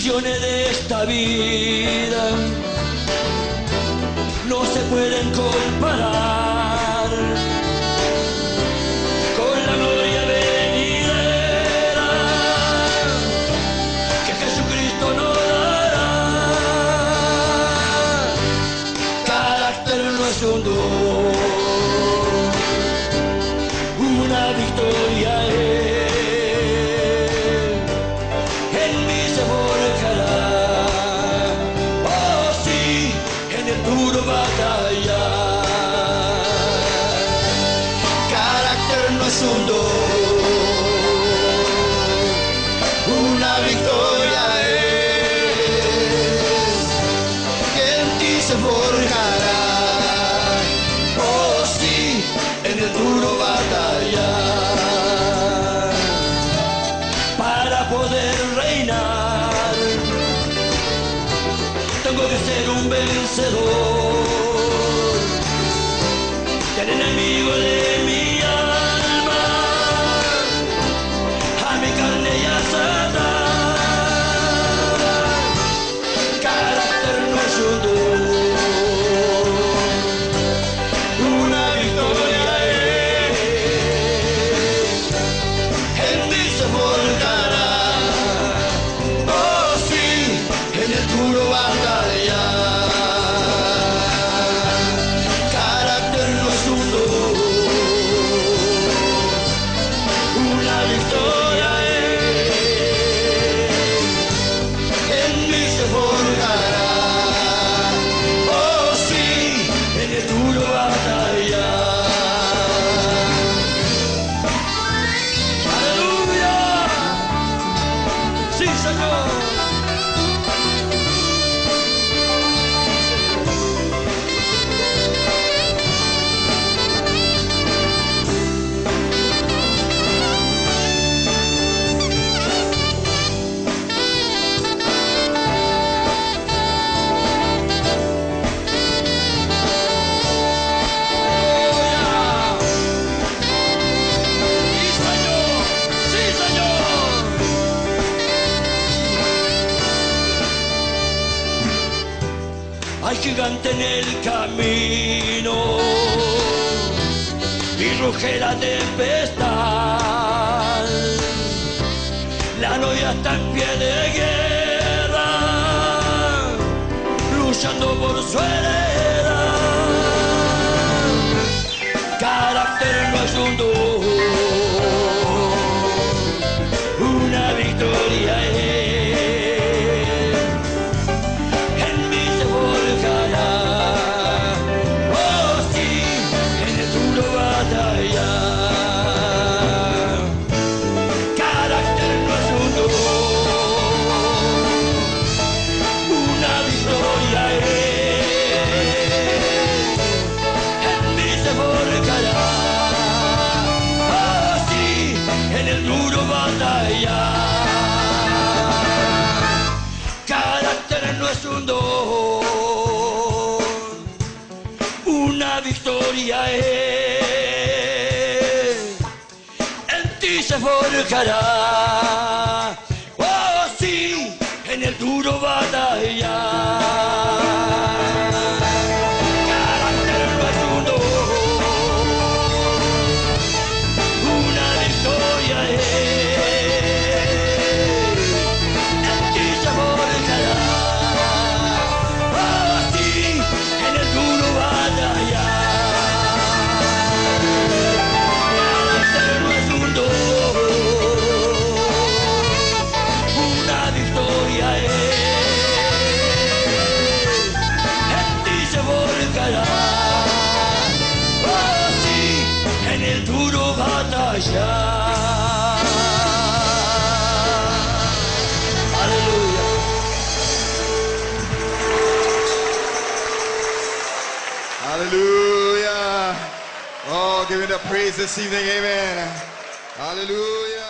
de esta vida no se pueden comparar con la gloria venidera que Jesucristo nos dará. Carácter no es un don, una victoria es. Duro batallar. Carácter no es un don, Tengo que ser un vencedor. Del enemigo de gigante en el camino y ruge la tempestad. La novia está en pie de guerra, luchando por su. Duro batallar. Carácter no es un don, una victoria. En ti se forjará, oh sí, en el duro batallar. Victoria es. En ti se volcará, oh sí, en el duro. Hallelujah. Oh, giving the praise this evening. Amen. Hallelujah. Hallelujah.